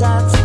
I